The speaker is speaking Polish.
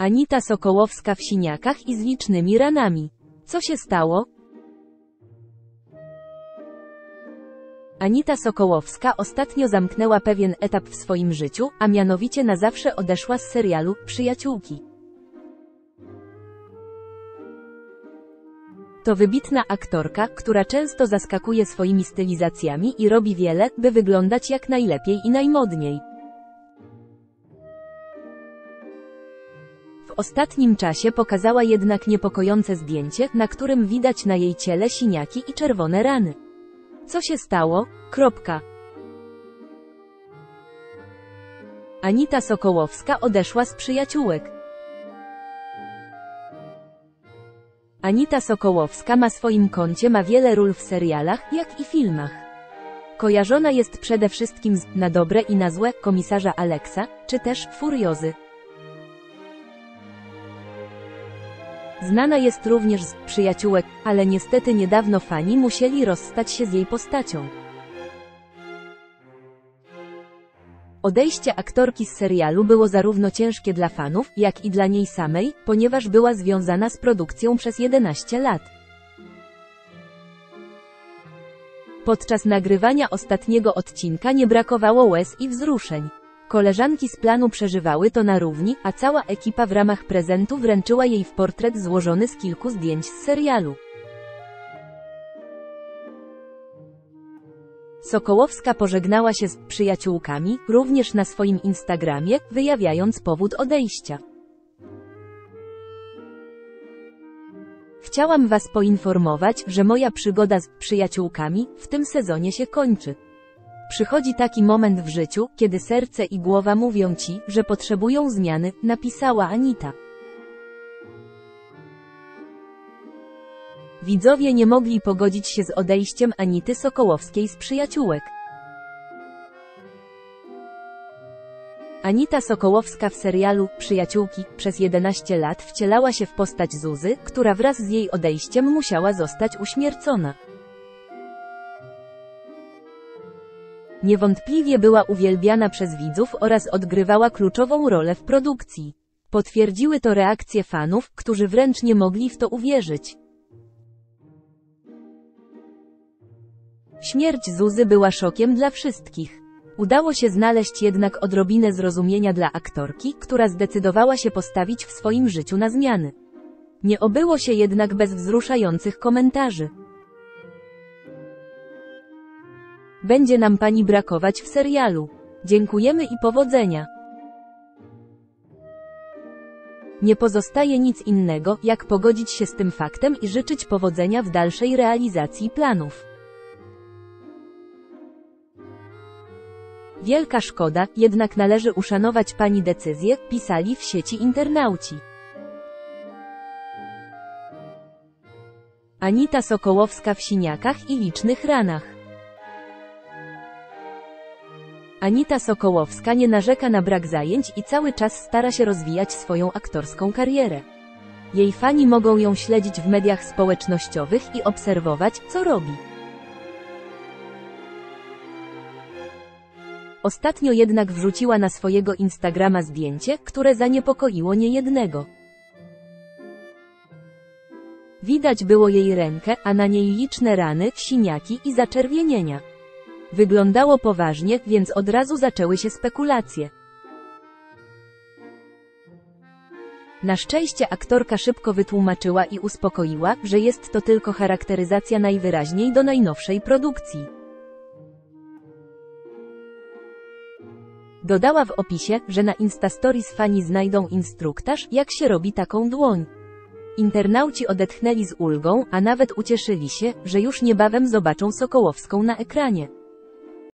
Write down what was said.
Anita Sokołowska w siniakach i z licznymi ranami. Co się stało? Anita Sokołowska ostatnio zamknęła pewien etap w swoim życiu, a mianowicie na zawsze odeszła z serialu Przyjaciółki. To wybitna aktorka, która często zaskakuje swoimi stylizacjami i robi wiele, by wyglądać jak najlepiej i najmodniej. W ostatnim czasie pokazała jednak niepokojące zdjęcie, na którym widać na jej ciele siniaki i czerwone rany. Co się stało? Kropka. Anita Sokołowska odeszła z przyjaciółek. Anita Sokołowska ma swoim koncie ma wiele ról w serialach, jak i filmach. Kojarzona jest przede wszystkim z Na dobre i na złe komisarza Aleksa, czy też Furiozy. Znana jest również z przyjaciółek, ale niestety niedawno fani musieli rozstać się z jej postacią. Odejście aktorki z serialu było zarówno ciężkie dla fanów, jak i dla niej samej, ponieważ była związana z produkcją przez 11 lat. Podczas nagrywania ostatniego odcinka nie brakowało łez i wzruszeń. Koleżanki z planu przeżywały to na równi, a cała ekipa w ramach prezentu wręczyła jej w portret złożony z kilku zdjęć z serialu. Sokołowska pożegnała się z przyjaciółkami, również na swoim Instagramie, wyjawiając powód odejścia. Chciałam Was poinformować, że moja przygoda z przyjaciółkami w tym sezonie się kończy. Przychodzi taki moment w życiu, kiedy serce i głowa mówią Ci, że potrzebują zmiany, napisała Anita. Widzowie nie mogli pogodzić się z odejściem Anity Sokołowskiej z przyjaciółek. Anita Sokołowska w serialu Przyjaciółki przez 11 lat wcielała się w postać Zuzy, która wraz z jej odejściem musiała zostać uśmiercona. Niewątpliwie była uwielbiana przez widzów oraz odgrywała kluczową rolę w produkcji. Potwierdziły to reakcje fanów, którzy wręcz nie mogli w to uwierzyć. Śmierć Zuzy była szokiem dla wszystkich. Udało się znaleźć jednak odrobinę zrozumienia dla aktorki, która zdecydowała się postawić w swoim życiu na zmiany. Nie obyło się jednak bez wzruszających komentarzy. Będzie nam pani brakować w serialu. Dziękujemy i powodzenia. Nie pozostaje nic innego, jak pogodzić się z tym faktem i życzyć powodzenia w dalszej realizacji planów. Wielka szkoda, jednak należy uszanować pani decyzję, pisali w sieci internauci. Anita Sokołowska w siniakach i licznych ranach. Anita Sokołowska nie narzeka na brak zajęć i cały czas stara się rozwijać swoją aktorską karierę. Jej fani mogą ją śledzić w mediach społecznościowych i obserwować, co robi. Ostatnio jednak wrzuciła na swojego Instagrama zdjęcie, które zaniepokoiło niejednego. Widać było jej rękę, a na niej liczne rany, siniaki i zaczerwienienia. Wyglądało poważnie, więc od razu zaczęły się spekulacje. Na szczęście aktorka szybko wytłumaczyła i uspokoiła, że jest to tylko charakteryzacja najwyraźniej do najnowszej produkcji. Dodała w opisie, że na Instastories fani znajdą instruktaż, jak się robi taką dłoń. Internauci odetchnęli z ulgą, a nawet ucieszyli się, że już niebawem zobaczą Sokołowską na ekranie.